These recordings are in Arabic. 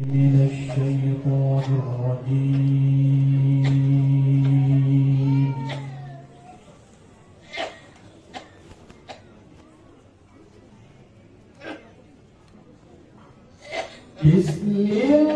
من الشيطان الرجيم. بسم الله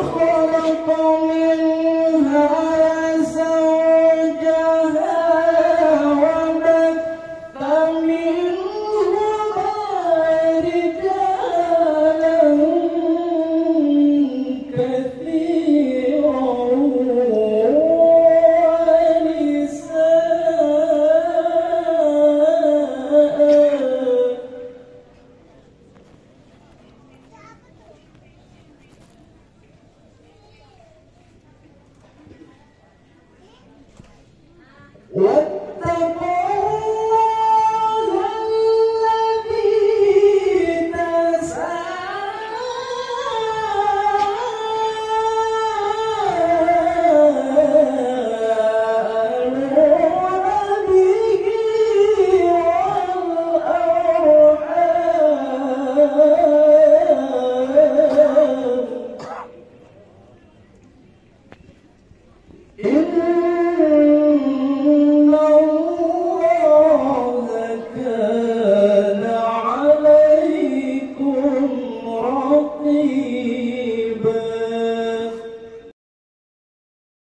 وخلق منها